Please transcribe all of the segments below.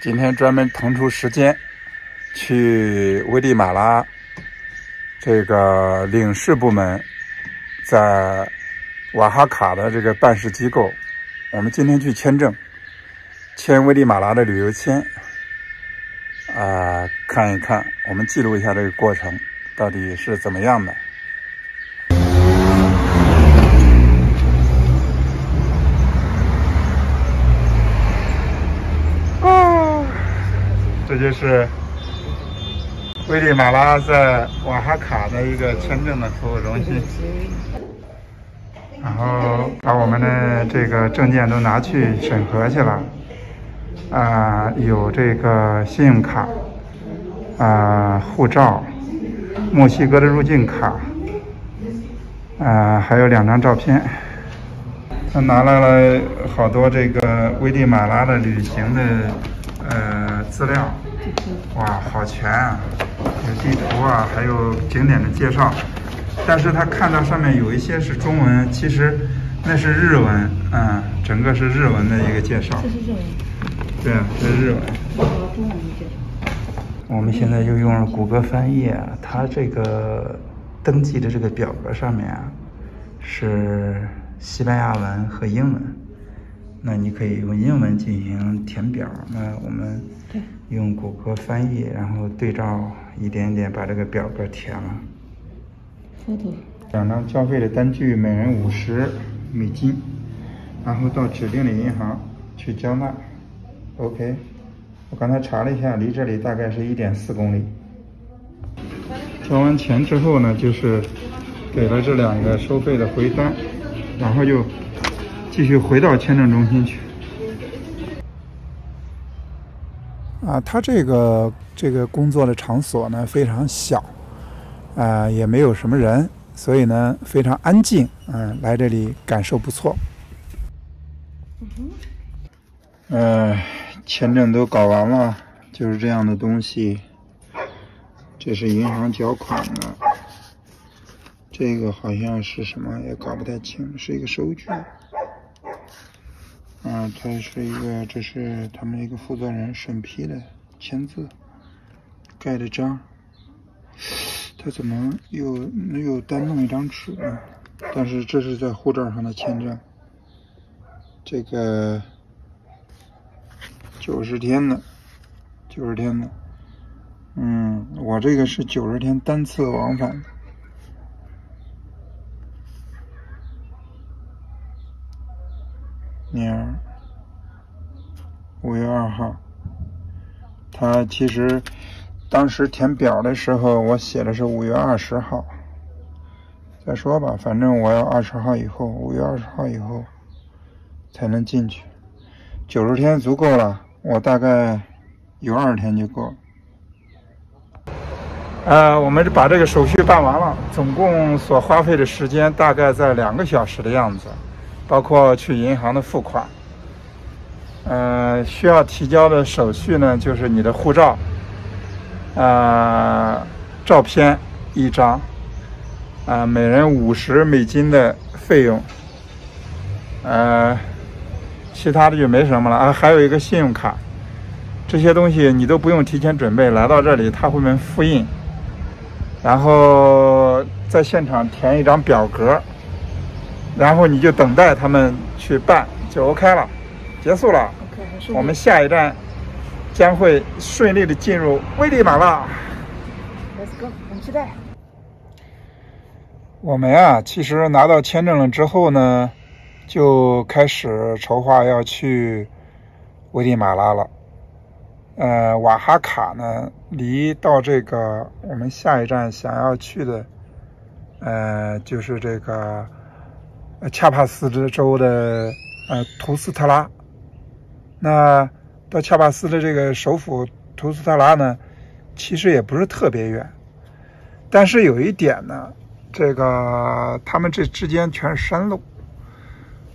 今天专门腾出时间去危地马拉这个领事部门在瓦哈卡的这个办事机构，我们今天去签证，签危地马拉的旅游签，啊，看一看，我们记录一下这个过程到底是怎么样的。这就是危地马拉在瓦哈卡的一个签证的服务中心，然后把我们的这个证件都拿去审核去了，啊，有这个信用卡，啊，护照，墨西哥的入境卡，啊，还有两张照片。他拿来了好多这个危地马拉的旅行的。呃，资料，哇，好全啊！有地图啊，还有景点的介绍。但是他看到上面有一些是中文，其实那是日文，嗯，整个是日文的一个介绍。这是日文。对啊，这是日文。中文的介绍。我们现在就用了谷歌翻译啊，它这个登记的这个表格上面啊，是西班牙文和英文。那你可以用英文进行填表，那我们用谷歌翻译，然后对照一点点把这个表格填了。两张交费的单据，每人五十美金，然后到指定的银行去交纳。OK，我刚才查了一下，离这里大概是一点四公里。交完钱之后呢，就是给了这两个收费的回单，然后就。继续回到签证中心去。啊，他这个这个工作的场所呢非常小，啊，也没有什么人，所以呢非常安静，嗯，来这里感受不错。嗯，签证都搞完了，就是这样的东西。这是银行缴款的，这个好像是什么也搞不太清，是一个收据。嗯，他是一个，这是他们一个负责人审批的签字盖的章。他怎么又又单弄一张纸呢？但是这是在护照上的签证，这个九十天的，九十天的。嗯，我这个是九十天单次往返。年，五月二号。他其实当时填表的时候，我写的是五月二十号。再说吧，反正我要二十号以后，五月二十号以后才能进去。九十天足够了，我大概有二十天就够。呃，我们把这个手续办完了，总共所花费的时间大概在两个小时的样子。包括去银行的付款，嗯，需要提交的手续呢，就是你的护照，啊，照片一张，啊，每人五十美金的费用，呃，其他的就没什么了啊，还有一个信用卡，这些东西你都不用提前准备，来到这里他会们复印，然后在现场填一张表格。然后你就等待他们去办，就 OK 了，结束了。我们下一站将会顺利的进入危地马拉。Let's go，很期待。我们啊，其实拿到签证了之后呢，就开始筹划要去危地马拉了。呃，瓦哈卡呢，离到这个我们下一站想要去的，呃，就是这个。恰帕斯州的呃图斯特拉，那到恰巴斯的这个首府图斯特拉呢，其实也不是特别远，但是有一点呢，这个他们这之间全是山路，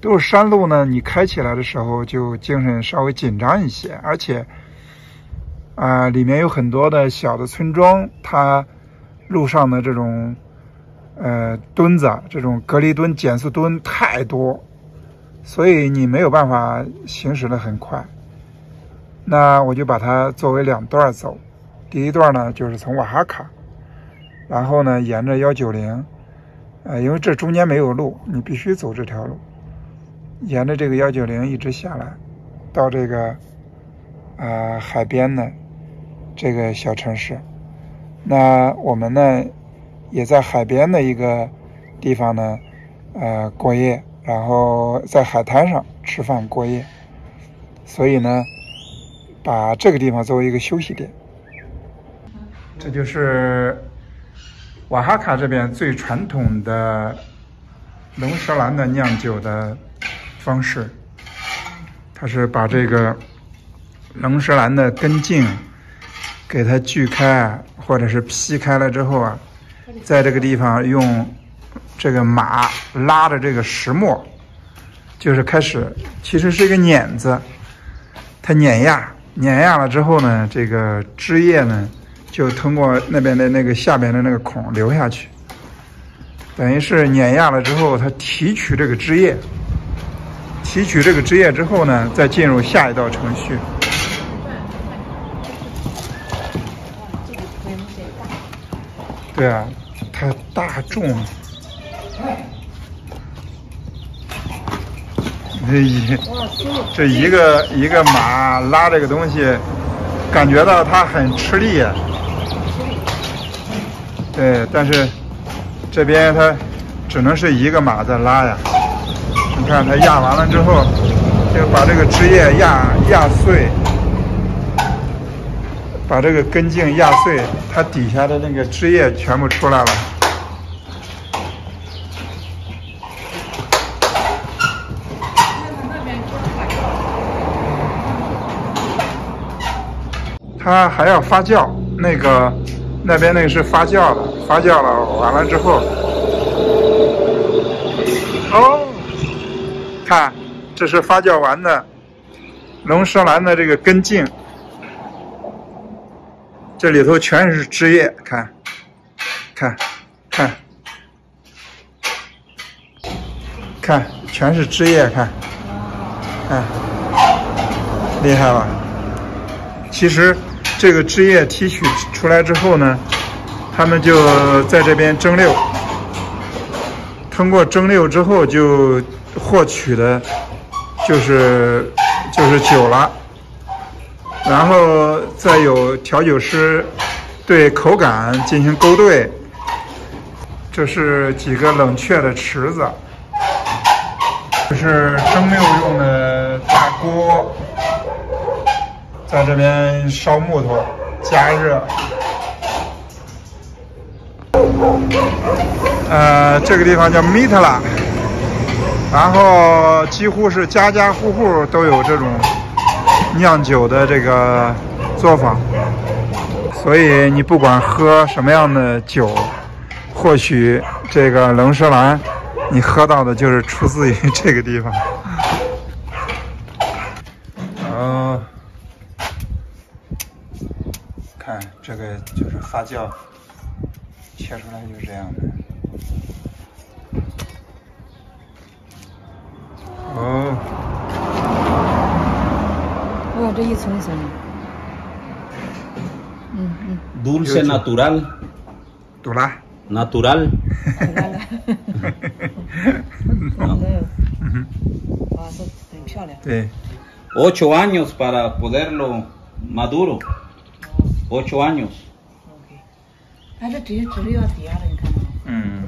都是山路呢，你开起来的时候就精神稍微紧张一些，而且啊，里面有很多的小的村庄，它路上的这种。呃，墩子这种隔离墩、减速墩太多，所以你没有办法行驶的很快。那我就把它作为两段走，第一段呢就是从瓦哈卡，然后呢沿着幺九零，呃，因为这中间没有路，你必须走这条路，沿着这个幺九零一直下来，到这个啊、海边的这个小城市。那我们呢也在海边的一个地方呢，呃，过夜，然后在海滩上吃饭过夜，所以呢，把这个地方作为一个休息点。这就是瓦哈卡这边最传统的龙舌兰的酿酒的方式，它是把这个龙舌兰的根茎给它锯开，或者是劈开了之后啊，在这个地方用这个马拉着这个石磨，就是开始其实是一个碾子，它碾压，碾压了之后呢，这个汁液呢就通过那边的那个下边的那个孔流下去，等于是碾压了之后，它提取这个汁液，提取这个汁液之后呢，再进入下一道程序。对啊，它大众，这一这一个一个马拉这个东西，感觉到它很吃力。对，但是这边它只能是一个马在拉呀。你看它压完了之后，就把这个枝叶压压碎。把这个根茎压碎，它底下的那个枝叶全部出来了。它还要发酵，那个那边那个是发酵的，发酵了完了之后，哦，看，这是发酵完的龙舌兰的这个根茎。这里头全是汁液，看，看，看，看，全是汁液，看，看，厉害吧？其实这个汁液提取出来之后呢，他们就在这边蒸馏，通过蒸馏之后就获取的，就是就是酒了。然后再有调酒师对口感进行勾兑。这是几个冷却的池子，这是蒸馏用的大锅，在这边烧木头加热。呃，这个地方叫米特拉，然后几乎是家家户户都有这种。酿酒的这个作坊，所以你不管喝什么样的酒，或许这个龙舌兰，你喝到的就是出自于这个地方。这个就是发酵，切出来就是这样的。哦。哇，这一层一层的。嗯嗯。 Dulce natural, 堵啦。 natural. 来来。嗯哇，这很漂亮。对， Ocho años para poderlo maduro. Ocho años. OK。哎，这纸纸要叠的，你看到吗？嗯，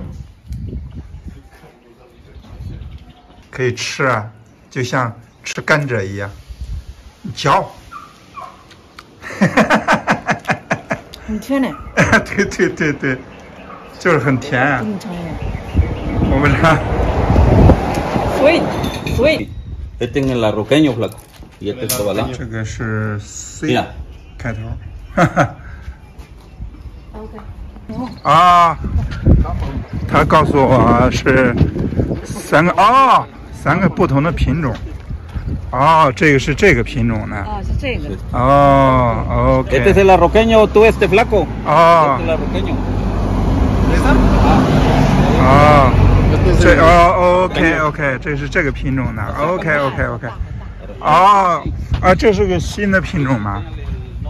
可以吃啊，就像吃甘蔗一样，嚼。很甜的，对对对对，就是很甜啊。我们这所以，所以 Este es el arroqueño, flaco. Y este es Tobalá. 这个是 C Mira, 开头。哈哈，OK，啊，他告诉我是三个哦，三个不同的品种。哦，这个是这个品种的。哦，是这个。哦，OK。Este es el arroqueño tuéste flaco.。哦。哦。这哦 OK OK，这是这个品种的 OK OK OK。哦啊，这是个新的品种吗？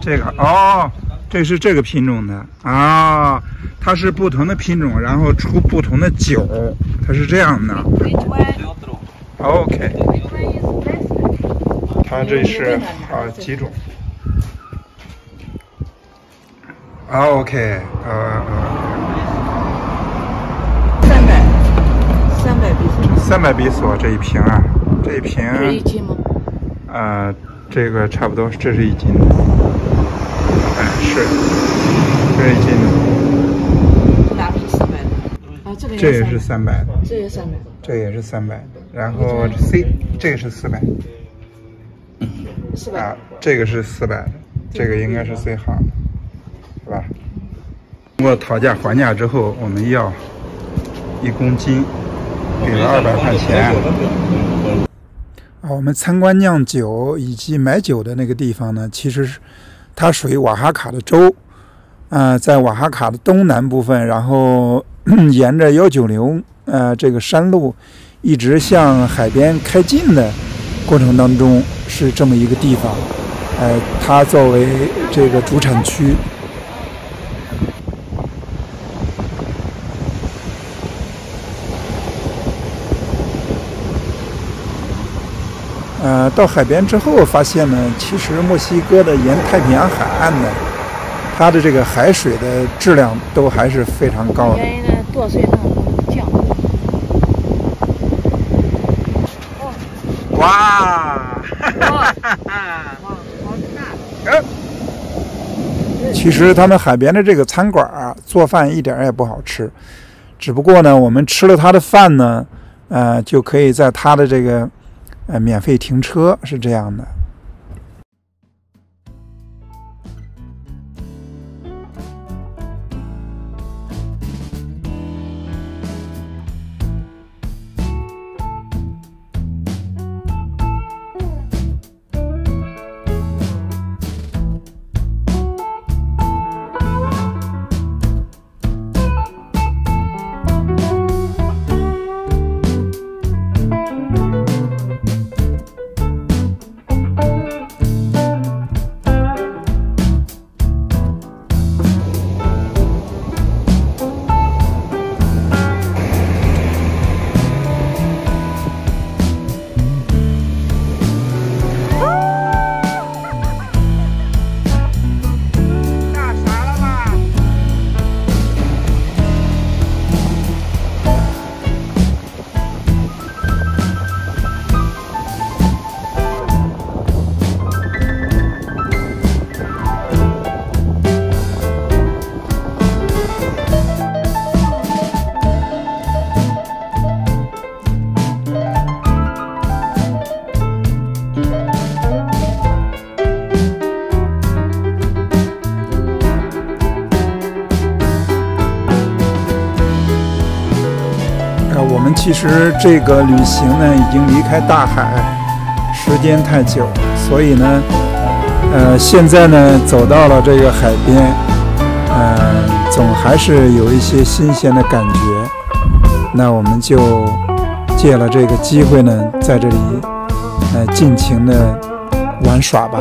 这个哦，这是这个品种的啊，它是不同的品种，然后出不同的酒，它是这样的。Best? 它这是啊几种？啊 OK，呃呃，三百，三百比索，三百比索这一瓶啊，这一瓶这是一斤吗？呃，这个差不多，这是一斤的，哎是，这是一斤的，哪个是三百的？啊，这个这也是三三百的。这也三百。这也是三百，然后 C 这个是四百是吧？啊，这个是四百的，这个应该是最好的，是吧？通过讨价还价之后，我们要一公斤，给了二百块钱。啊，我们参观酿酒以及买酒的那个地方呢，其实是它属于瓦哈卡的州，啊、在瓦哈卡的东南部分，然后 沿着幺九零呃这个山路一直向海边开进的过程当中，是这么一个地方，呃，它作为这个主产区。呃，到海边之后发现呢，其实墨西哥的沿太平洋海岸呢，它的这个海水的质量都还是非常高的。原因呢，剁碎那酱。哇！哇，好大！呃其实他们海边的这个餐馆啊，做饭一点也不好吃，只不过呢，我们吃了他的饭呢，呃，就可以在他的这个呃免费停车，是这样的。其实这个旅行呢，已经离开大海时间太久，所以呢，呃，现在呢走到了这个海边，呃，总还是有一些新鲜的感觉。那我们就借了这个机会呢，在这里呃尽情的玩耍吧。